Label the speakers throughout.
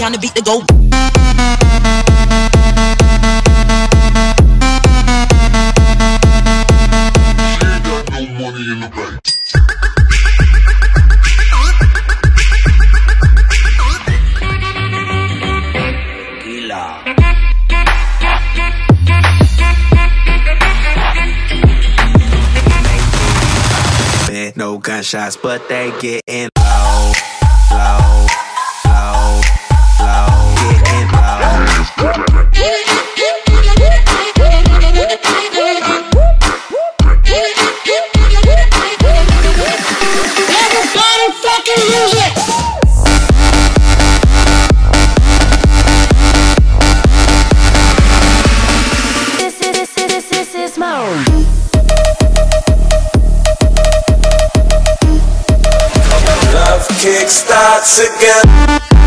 Speaker 1: count the beat to go.
Speaker 2: No gunshots, but they getting low. hearts again.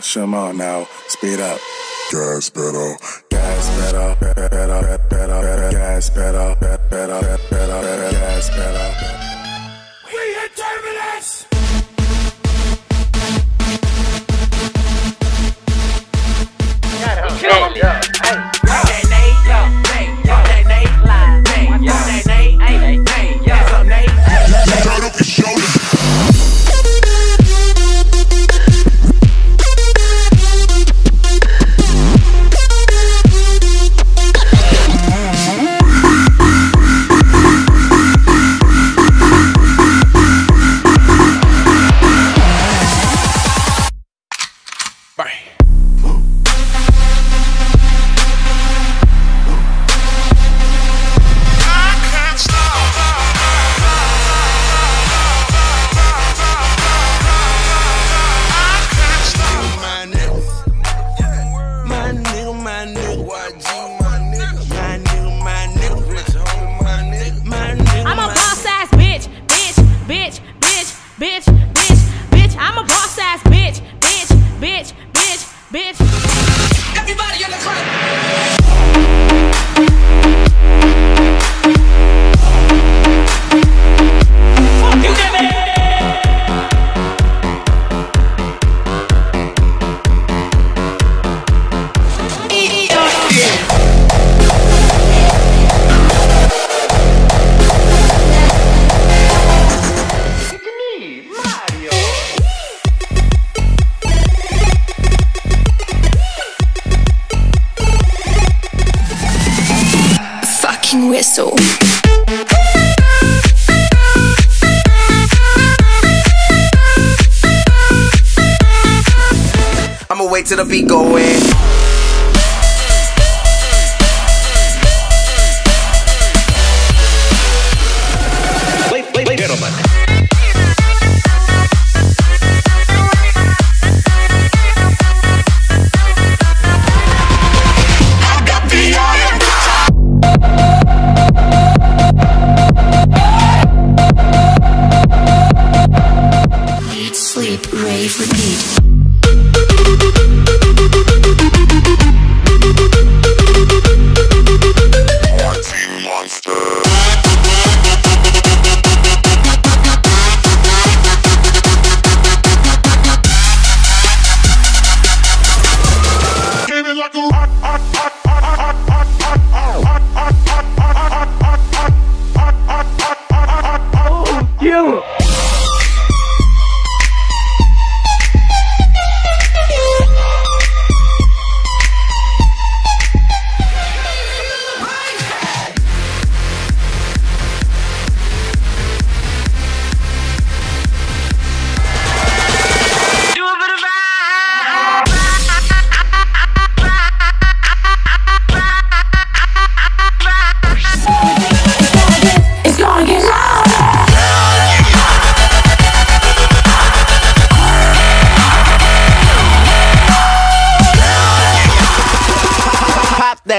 Speaker 3: punch them now. Speed up. Gas pedal. Gas pedal. Gas pedal. Gas pedal. Gas pedal. Gas pedal.
Speaker 4: Gas
Speaker 5: pedal.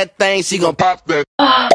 Speaker 5: that thing, she gonna pop that.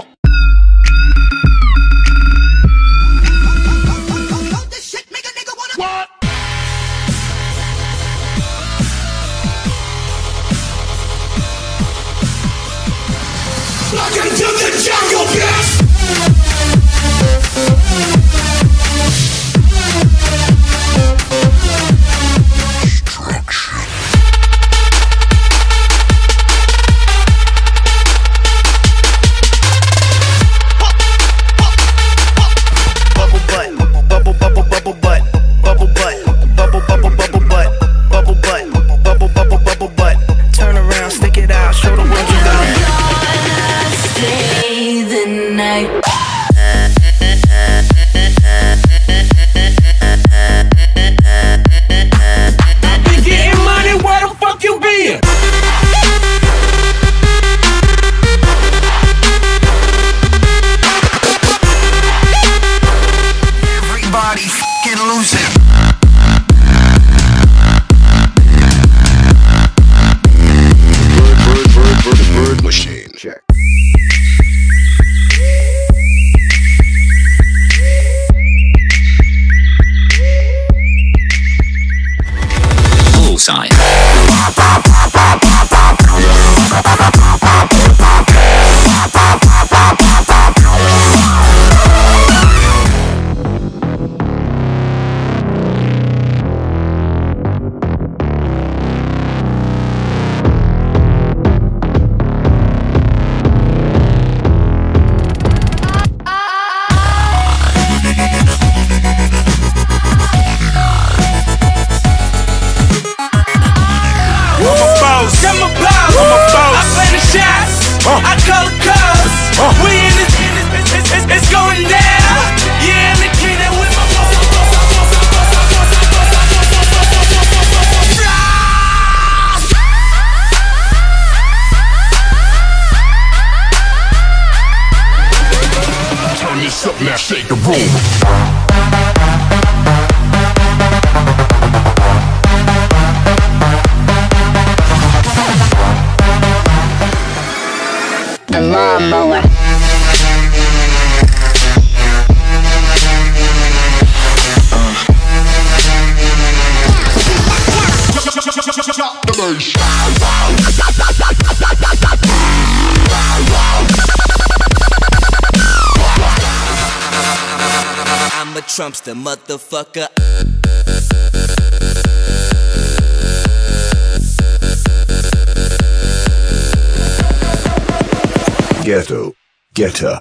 Speaker 6: body fucking
Speaker 7: losing. The lawnmower. The bass. Trump's the
Speaker 5: motherfucker.
Speaker 8: Ghetto. Getter.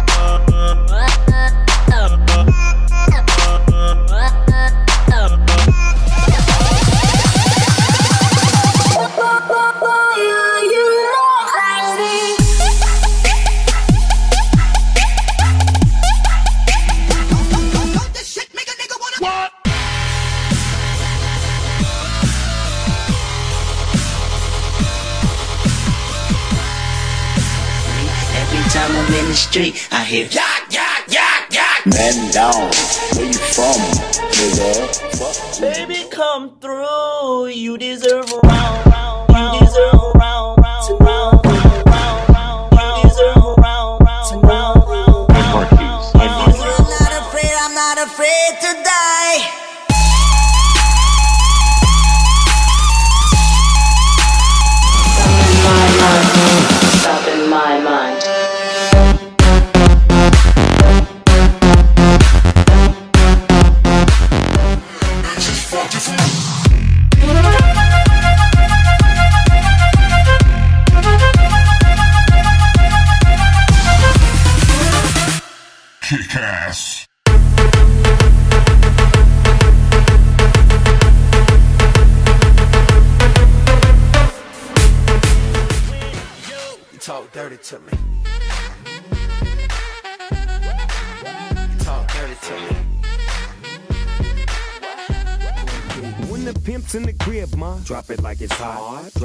Speaker 5: street, I hear yak, yak, yak, yak.
Speaker 9: Man down. Where you from, nigga?
Speaker 5: Baby, come through. You deserve a round, round, round.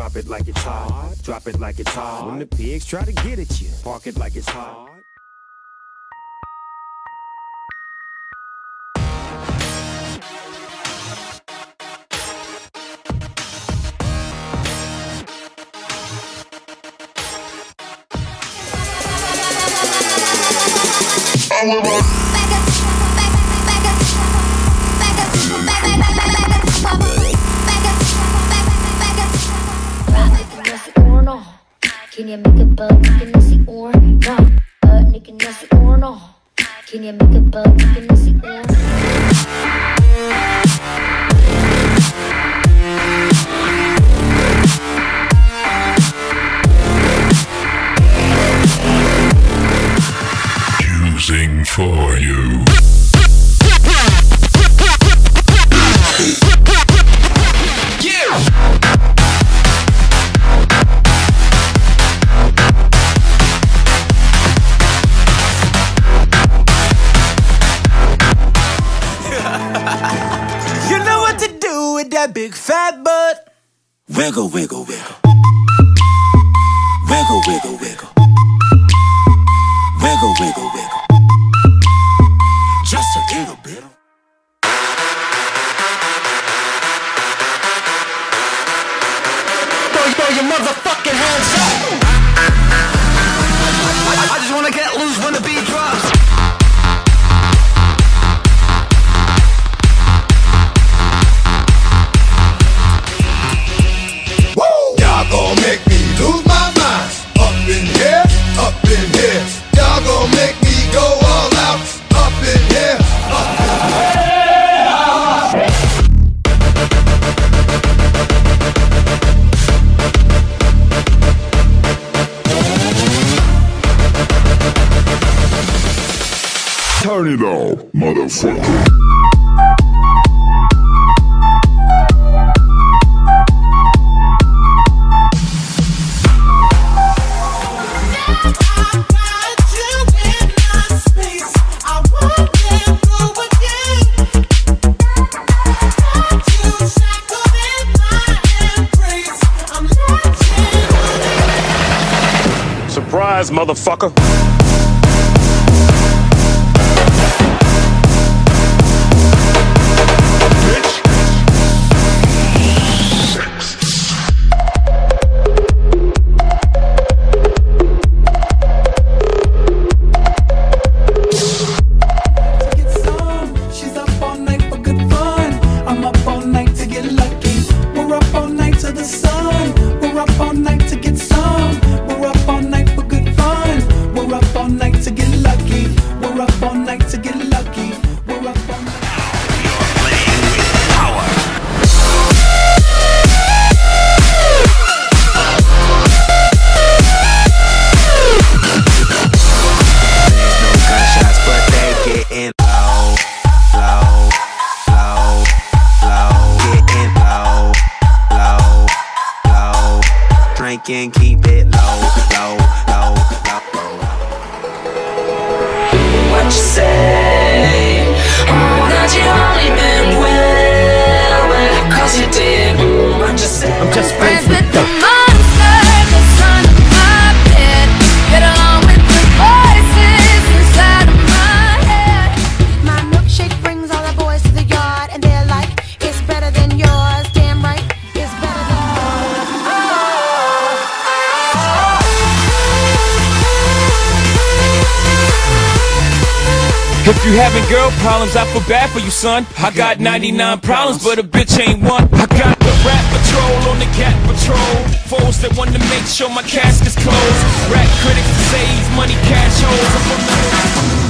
Speaker 10: Drop it like it's hot. Drop it like it's hot. When the pigs try to get at you, park it like it's hot.
Speaker 11: Can you make a bug? Can you see or no? Uh, Nick and Nessie or no? Can you make a bug? Can you see or
Speaker 12: Choosing for you.
Speaker 7: You
Speaker 5: Wiggle, wiggle, wiggle. Wiggle, wiggle, wiggle. Wiggle, wiggle, wiggle. Just a little bit.
Speaker 6: Throw, throw your motherfucking
Speaker 12: motherfucker.
Speaker 2: problems, I feel bad for you, son. I got 99 problems, but a bitch ain't one. I got the rap patrol on the cat patrol. Foes that want to make sure my cask is closed. Rap critics save money, cash holes.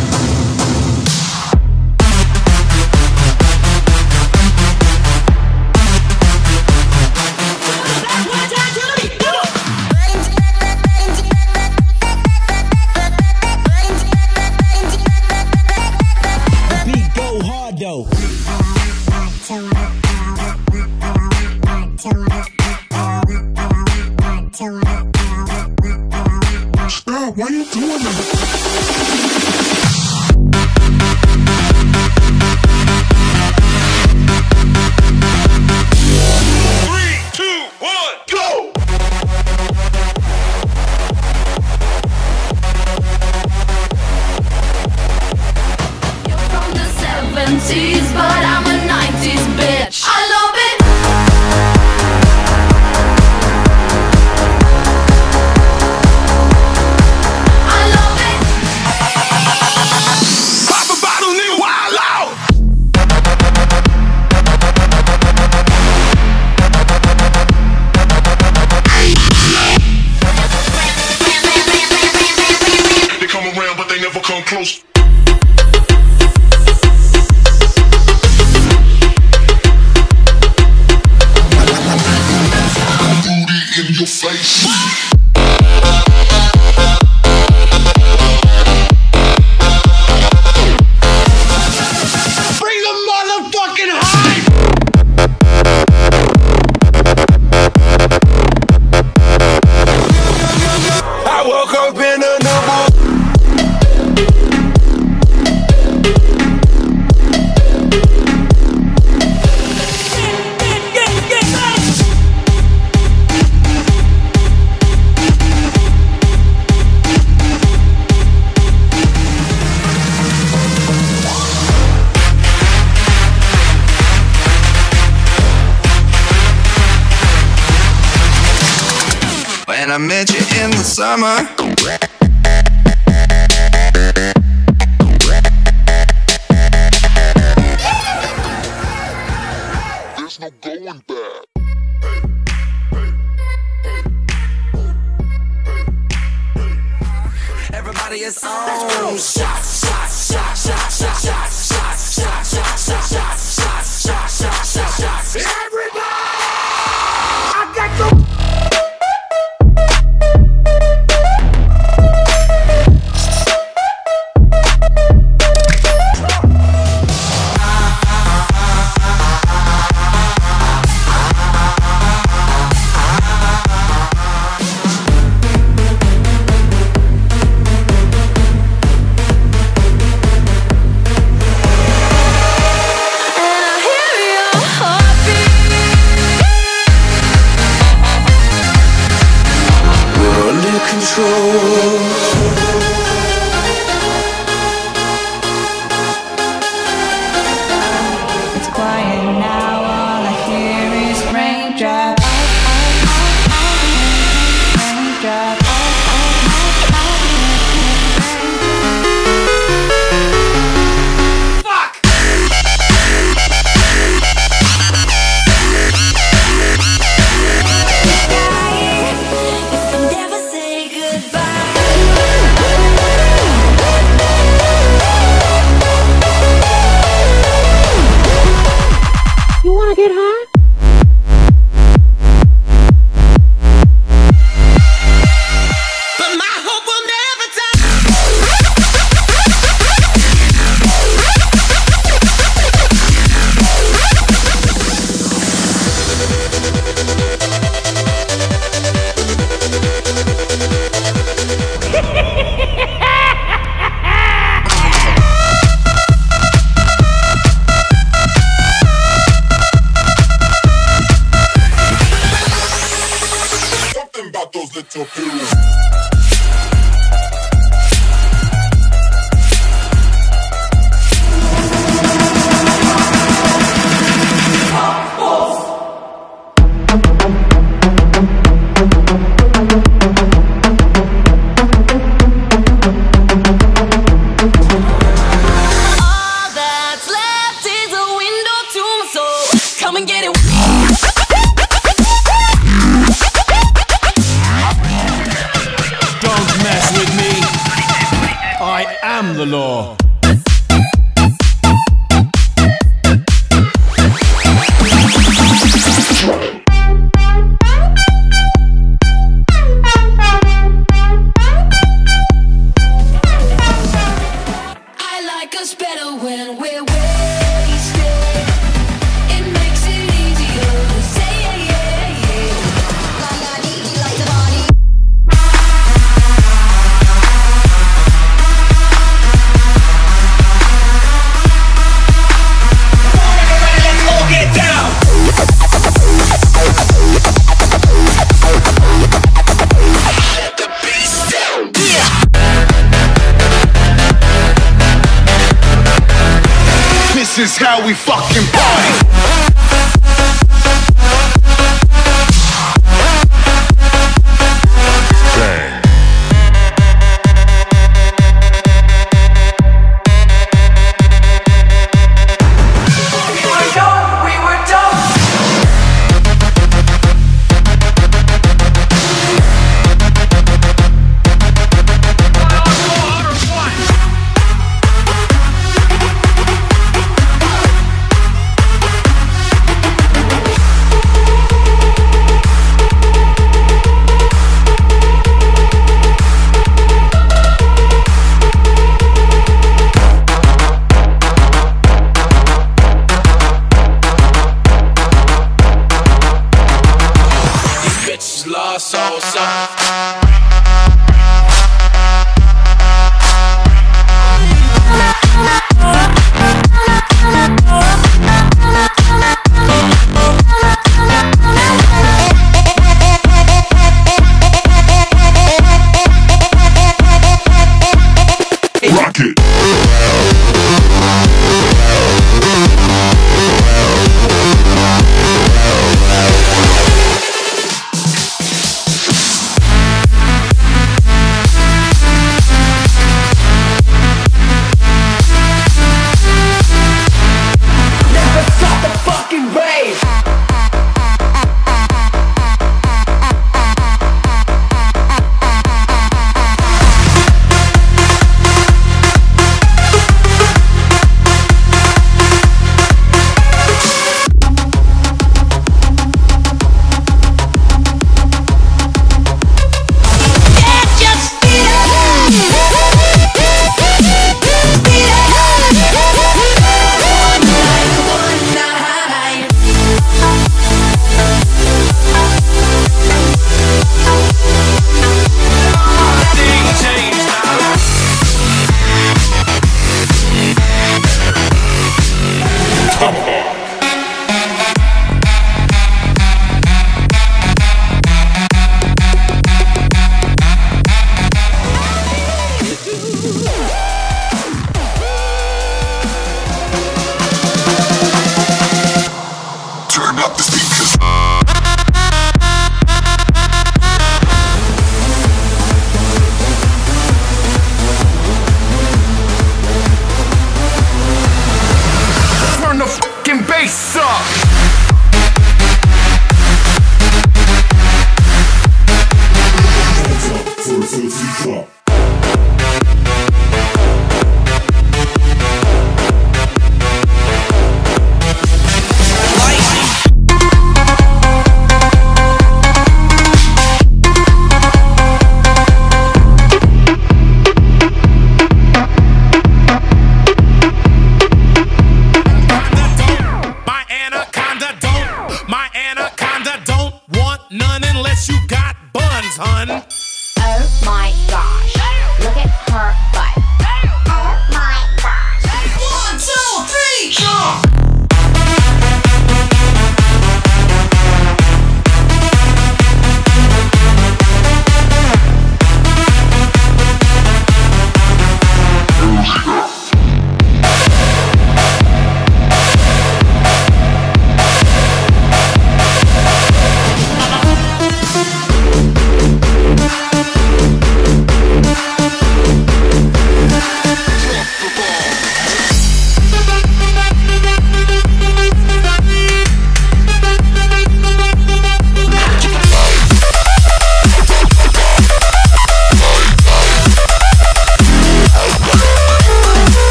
Speaker 8: Mama.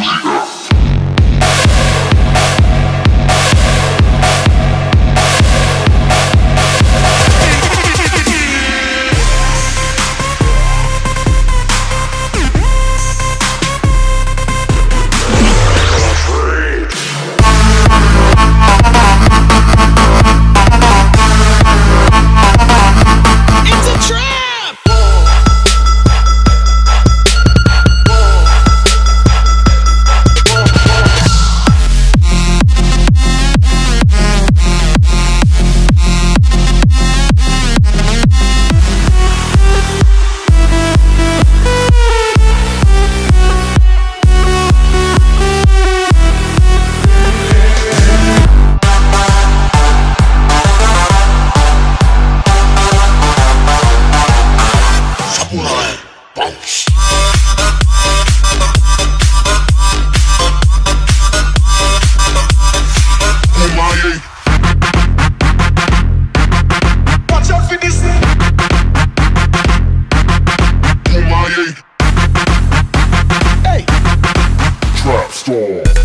Speaker 8: música. Storm.